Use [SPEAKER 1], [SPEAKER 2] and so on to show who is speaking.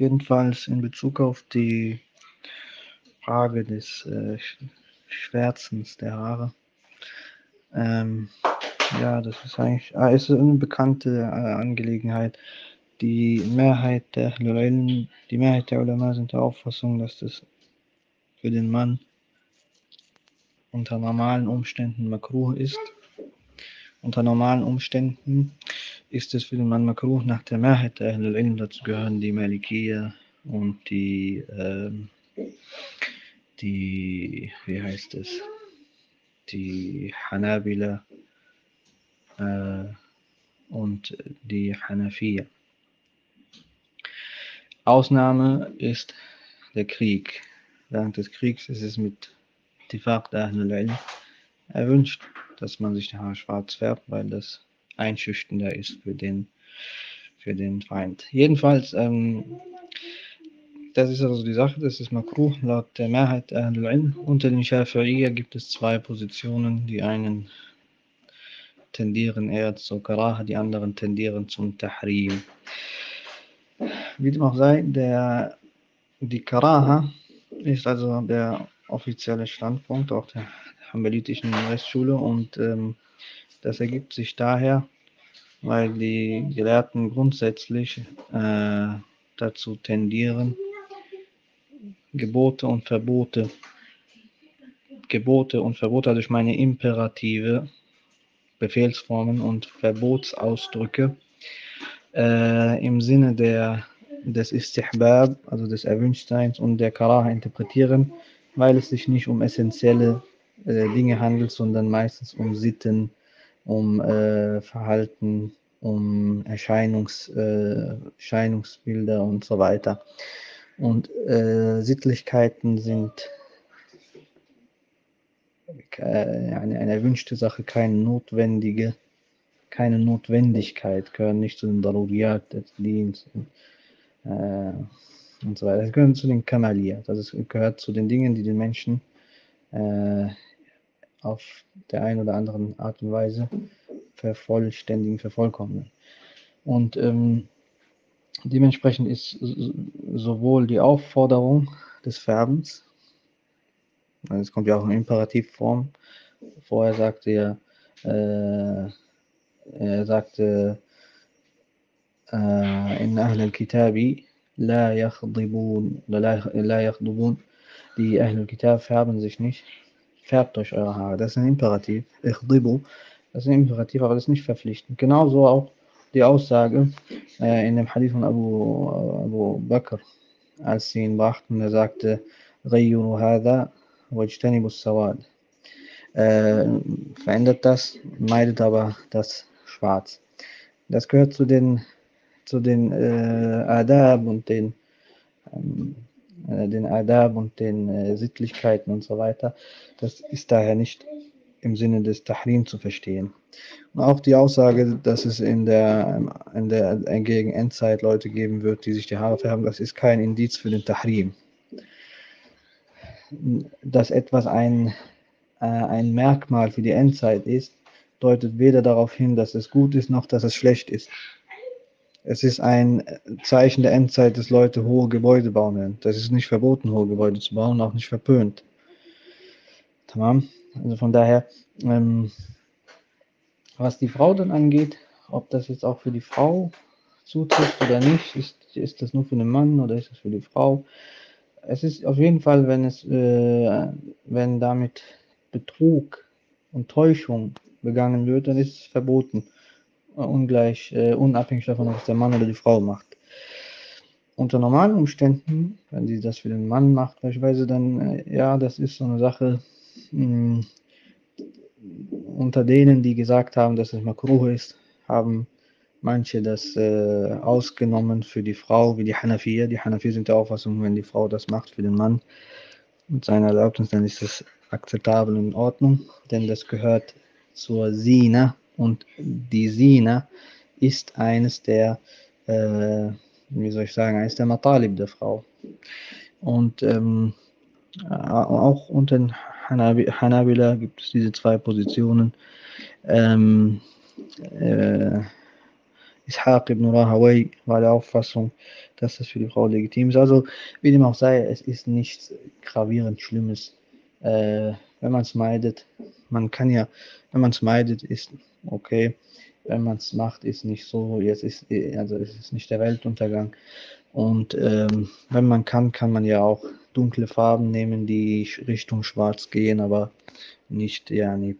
[SPEAKER 1] jedenfalls in Bezug auf die Frage des äh, Schwärzens der Haare. Ähm, ja, das ist eigentlich ah, ist eine bekannte äh, Angelegenheit. Die Mehrheit der die Mehrheit der Ulama sind der Auffassung, dass das für den Mann unter normalen Umständen makruh ist. Unter normalen Umständen ist es für den Mann makruh nach der Mehrheit der Ilm. Dazu gehören die Malikiya und die, äh, die, wie heißt es, die Hanabila äh, und die Hanafiya. Ausnahme ist der Krieg. Während des Kriegs ist es mit Tifaq der Ahlul erwünscht, dass man sich die Haare schwarz färbt, weil das einschüchternder ist für den, für den Feind. Jedenfalls, ähm, das ist also die Sache, das ist Makruh laut der Mehrheit der Ahlul Unter den Schafi'iyya gibt es zwei Positionen. Die einen tendieren eher zur Karaha, die anderen tendieren zum Tahrim. Wie dem auch sei, der, die Karaha ist also der offizielle Standpunkt auch der hanbalitischen Rechtsschule und ähm, das ergibt sich daher, weil die Gelehrten grundsätzlich äh, dazu tendieren, Gebote und Verbote, Gebote und Verbote, also ich meine Imperative, Befehlsformen und Verbotsausdrücke äh, im Sinne der, des Istihbab, also des Erwünschtseins und der Karaha interpretieren, weil es sich nicht um essentielle äh, Dinge handelt, sondern meistens um Sitten, um äh, Verhalten, um Erscheinungs, äh, Erscheinungsbilder und so weiter. Und äh, Sittlichkeiten sind eine, eine erwünschte Sache, keine notwendige, keine Notwendigkeit, gehören nicht zu den Daruriyat des Dienst äh, und so weiter. Es gehört zu den Kamaliyat, also es gehört zu den Dingen, die den Menschen äh, auf der einen oder anderen Art und Weise vervollständigen, vervollkommnen. Und ähm, dementsprechend ist sowohl die Aufforderung des Färbens also es kommt ja auch in Imperativform. Vorher sagte er, äh, er sagte, äh, in Ahl al-Kitabi la yakhdibun, la yakhdubun. Die Ahl al-Kitab färben sich nicht färbt euch eure Haare. Das ist ein Imperativ. Ichdibu. Das ist ein Imperativ, aber das ist nicht verpflichtend. Genauso auch die Aussage äh, in dem Hadith von Abu, Abu Bakr, als sie ihn brachten, er sagte, sawad. Äh, verändert das, meidet aber das Schwarz. Das gehört zu den, zu den äh, Adab und den ähm, äh, den Adab und den äh, Sittlichkeiten und so weiter. Das ist daher nicht im Sinne des Tahrim zu verstehen. Und auch die Aussage, dass es in der, in der gegen Endzeit Leute geben wird, die sich die Haare färben, das ist kein Indiz für den Tahrim dass etwas ein, äh, ein Merkmal für die Endzeit ist, deutet weder darauf hin, dass es gut ist, noch dass es schlecht ist. Es ist ein Zeichen der Endzeit, dass Leute hohe Gebäude bauen. Das ist nicht verboten, hohe Gebäude zu bauen, auch nicht verpönt. Tamam. Also von daher, ähm, was die Frau dann angeht, ob das jetzt auch für die Frau zutrifft oder nicht, ist, ist das nur für den Mann oder ist das für die Frau? es ist auf jeden Fall, wenn es, äh, wenn damit Betrug und Täuschung begangen wird, dann ist es verboten. Ungleich, äh, unabhängig davon, ob es der Mann oder die Frau macht. Unter normalen Umständen, wenn sie das für den Mann macht, beispielsweise, dann, äh, ja, das ist so eine Sache, mh, hm, unter denen, die gesagt haben, dass es Makruh ist, haben manche das äh, ausgenommen für die Frau, wie die Hanafiya. Die Hanafiya sind der Auffassung, wenn die Frau das macht für den Mann mit seiner Erlaubnis, dann ist das akzeptabel und in Ordnung, denn das gehört zur Sina und die Sina ist eines der, äh, wie soll ich sagen, eines der Matalib der Frau. Und ähm, auch unter den Hanabila gibt es diese zwei Positionen. Ähm, äh, Ishaq ibn Rahaway war der Auffassung, dass das für die Frau legitim ist. Also, wie dem auch sei, es ist nichts gravierend Schlimmes. Äh, wenn man es meidet, man kann ja, wenn man es meidet, ist okay. Wenn man es macht, ist nicht so, jetzt ist, also es ist nicht der Weltuntergang. Und ähm, wenn man kann, kann man ja auch dunkle Farben nehmen, die Richtung Schwarz gehen, aber nicht ja, nee,